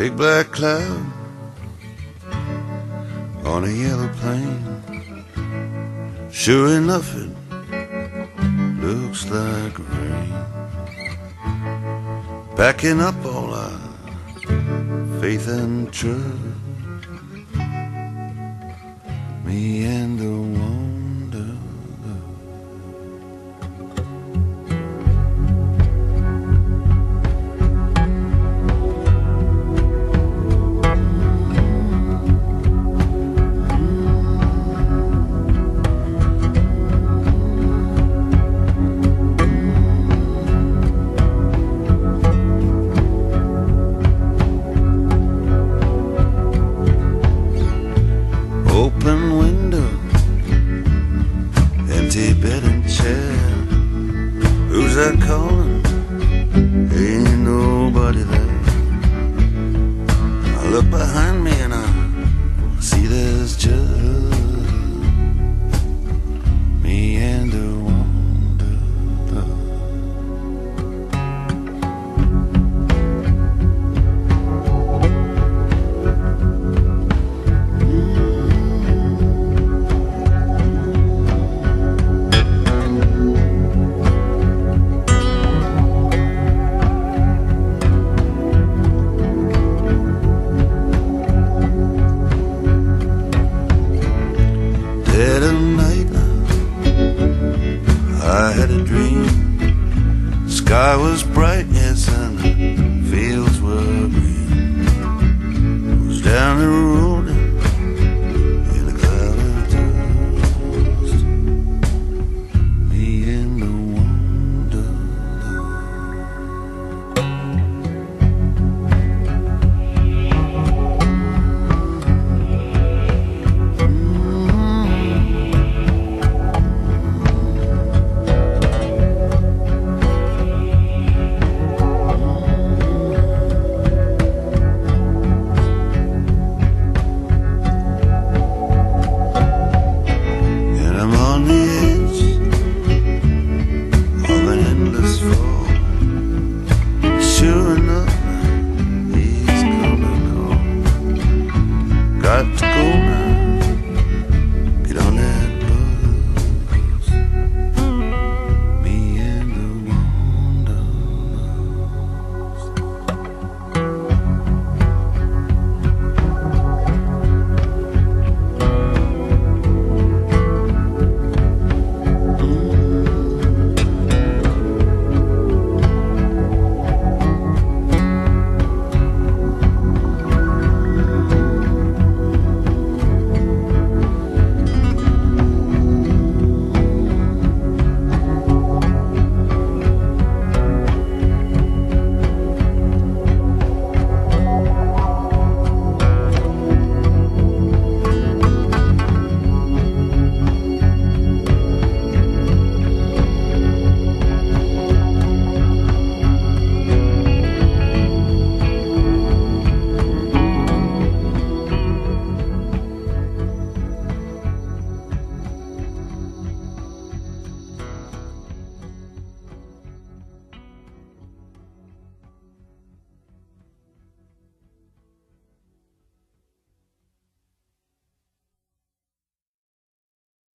Big black cloud on a yellow plain. Sure enough, it looks like rain. Packing up all our faith and trust. Me and had a dream. Sky was bright and an that.